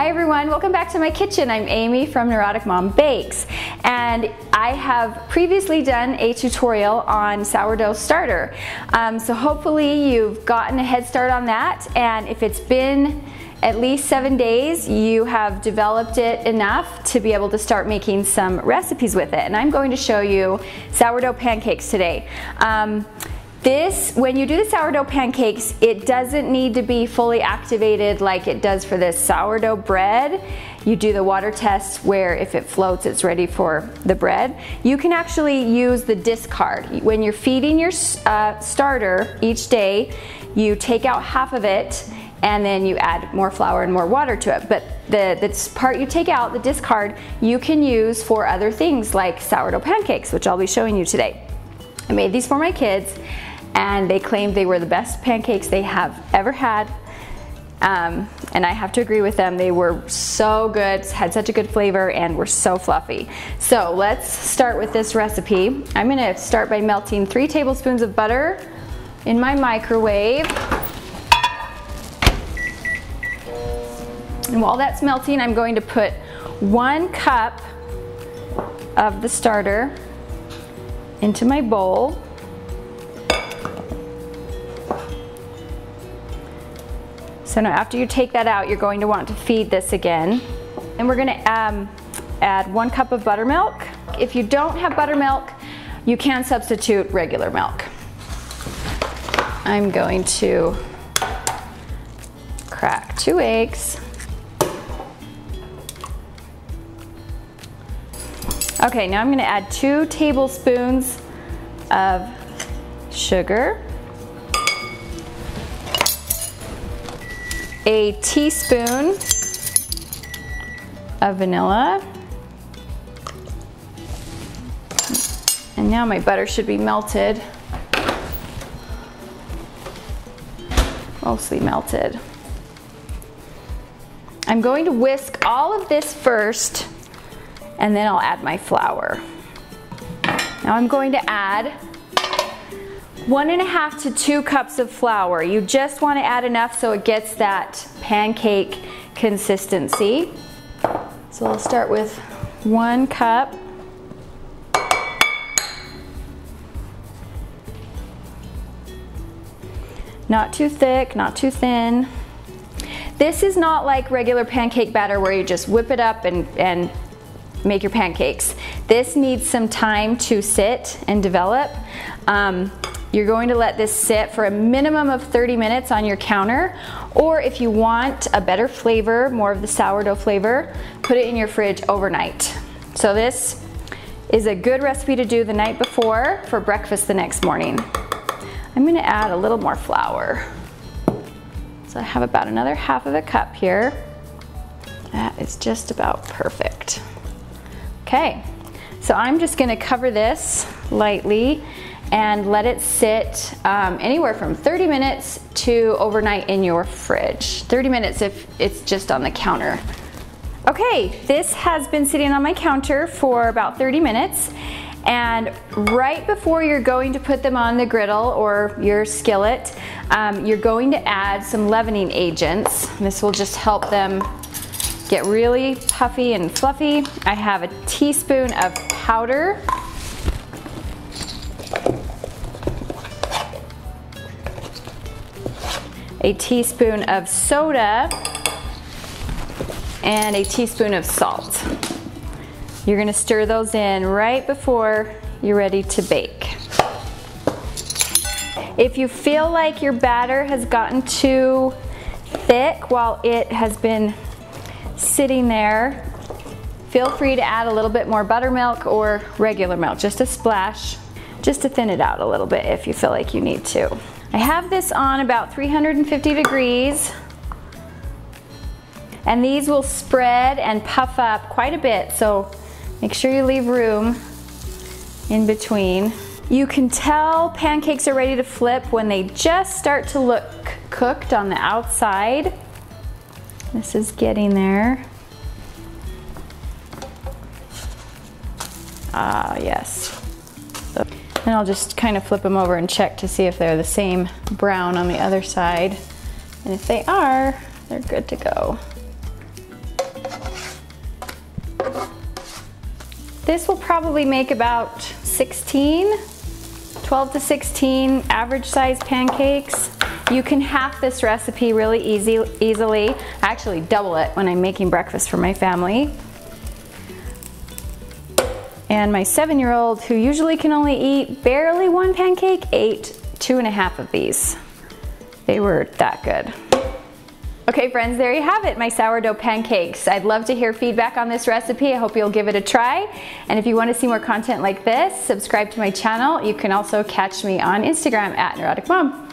Hi everyone, welcome back to my kitchen. I'm Amy from Neurotic Mom Bakes and I have previously done a tutorial on sourdough starter. Um, so hopefully you've gotten a head start on that and if it's been at least seven days, you have developed it enough to be able to start making some recipes with it. And I'm going to show you sourdough pancakes today. Um, this, when you do the sourdough pancakes, it doesn't need to be fully activated like it does for this sourdough bread. You do the water test where if it floats, it's ready for the bread. You can actually use the discard. When you're feeding your uh, starter each day, you take out half of it and then you add more flour and more water to it. But the this part you take out, the discard, you can use for other things like sourdough pancakes, which I'll be showing you today. I made these for my kids and they claimed they were the best pancakes they have ever had. Um, and I have to agree with them. They were so good, had such a good flavor, and were so fluffy. So let's start with this recipe. I'm gonna start by melting three tablespoons of butter in my microwave. And while that's melting, I'm going to put one cup of the starter into my bowl. So now after you take that out, you're going to want to feed this again. And we're gonna um, add one cup of buttermilk. If you don't have buttermilk, you can substitute regular milk. I'm going to crack two eggs. Okay, now I'm gonna add two tablespoons of sugar. A teaspoon of vanilla. And now my butter should be melted. Mostly melted. I'm going to whisk all of this first and then I'll add my flour. Now I'm going to add one and a half to two cups of flour. You just want to add enough so it gets that pancake consistency. So I'll start with one cup. Not too thick, not too thin. This is not like regular pancake batter where you just whip it up and, and make your pancakes. This needs some time to sit and develop. Um, you're going to let this sit for a minimum of 30 minutes on your counter, or if you want a better flavor, more of the sourdough flavor, put it in your fridge overnight. So this is a good recipe to do the night before for breakfast the next morning. I'm gonna add a little more flour. So I have about another half of a cup here. That is just about perfect. Okay, so I'm just gonna cover this lightly and let it sit um, anywhere from 30 minutes to overnight in your fridge. 30 minutes if it's just on the counter. Okay, this has been sitting on my counter for about 30 minutes and right before you're going to put them on the griddle or your skillet, um, you're going to add some leavening agents. This will just help them get really puffy and fluffy. I have a teaspoon of powder a teaspoon of soda, and a teaspoon of salt. You're gonna stir those in right before you're ready to bake. If you feel like your batter has gotten too thick while it has been sitting there, feel free to add a little bit more buttermilk or regular milk, just a splash, just to thin it out a little bit if you feel like you need to. I have this on about 350 degrees and these will spread and puff up quite a bit so make sure you leave room in between. You can tell pancakes are ready to flip when they just start to look cooked on the outside. This is getting there. Ah, yes. And I'll just kind of flip them over and check to see if they're the same brown on the other side. And if they are, they're good to go. This will probably make about 16, 12 to 16 average size pancakes. You can half this recipe really easy, easily. I actually double it when I'm making breakfast for my family. And my seven-year-old, who usually can only eat barely one pancake, ate two and a half of these. They were that good. Okay friends, there you have it, my sourdough pancakes. I'd love to hear feedback on this recipe. I hope you'll give it a try. And if you want to see more content like this, subscribe to my channel. You can also catch me on Instagram at Neurotic Mom.